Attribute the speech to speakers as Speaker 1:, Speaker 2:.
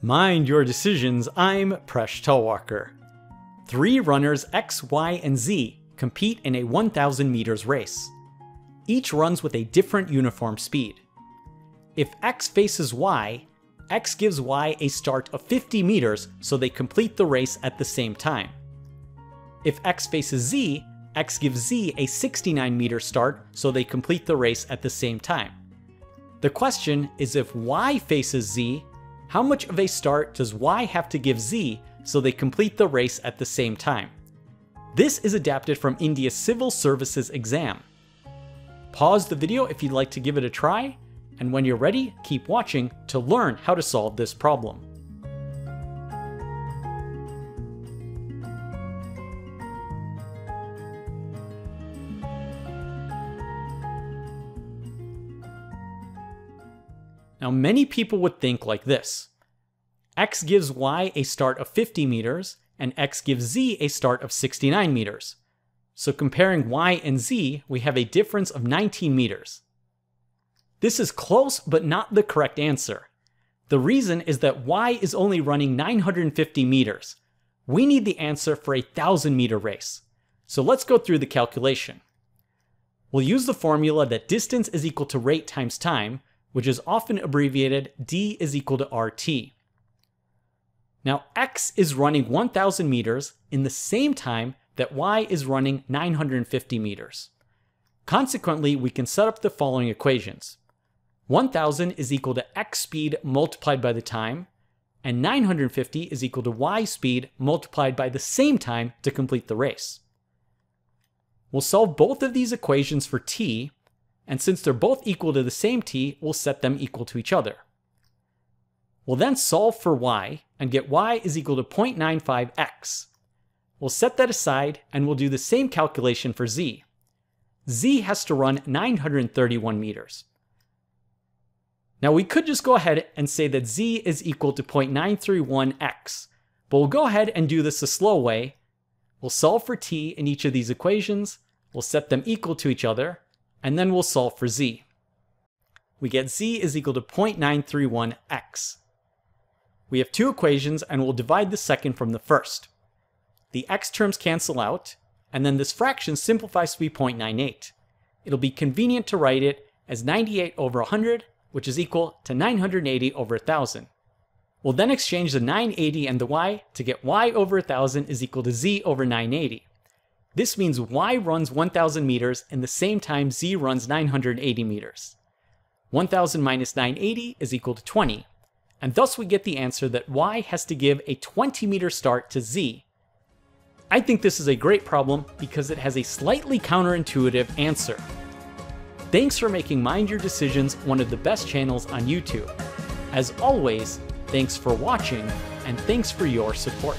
Speaker 1: Mind your decisions, I'm Presh Talwalkar. Three runners X, Y, and Z compete in a 1000 meters race. Each runs with a different uniform speed. If X faces Y, X gives Y a start of 50 meters so they complete the race at the same time. If X faces Z, X gives Z a 69 meter start so they complete the race at the same time. The question is if Y faces Z, how much of a start does Y have to give Z so they complete the race at the same time? This is adapted from India's Civil Services exam. Pause the video if you'd like to give it a try, and when you're ready, keep watching to learn how to solve this problem. Now, many people would think like this x gives y a start of 50 meters, and x gives z a start of 69 meters. So comparing y and z, we have a difference of 19 meters. This is close, but not the correct answer. The reason is that y is only running 950 meters. We need the answer for a 1000 meter race. So let's go through the calculation. We'll use the formula that distance is equal to rate times time, which is often abbreviated d is equal to rt. Now x is running 1000 meters in the same time that y is running 950 meters. Consequently, we can set up the following equations. 1000 is equal to x speed multiplied by the time, and 950 is equal to y speed multiplied by the same time to complete the race. We'll solve both of these equations for t, and since they're both equal to the same t, we'll set them equal to each other. We'll then solve for y and get y is equal to 0.95x. We'll set that aside and we'll do the same calculation for z. z has to run 931 meters. Now we could just go ahead and say that z is equal to 0.931x, but we'll go ahead and do this a slow way. We'll solve for t in each of these equations, we'll set them equal to each other, and then we'll solve for z. We get z is equal to 0.931x. We have two equations and we'll divide the second from the first. The x terms cancel out, and then this fraction simplifies to be 0.98. It'll be convenient to write it as 98 over 100 which is equal to 980 over 1000. We'll then exchange the 980 and the y to get y over 1000 is equal to z over 980. This means y runs 1000 meters in the same time z runs 980 meters. 1000 minus 980 is equal to 20, and thus we get the answer that y has to give a 20 meter start to z. I think this is a great problem because it has a slightly counterintuitive answer. Thanks for making Mind Your Decisions one of the best channels on YouTube. As always, thanks for watching, and thanks for your support.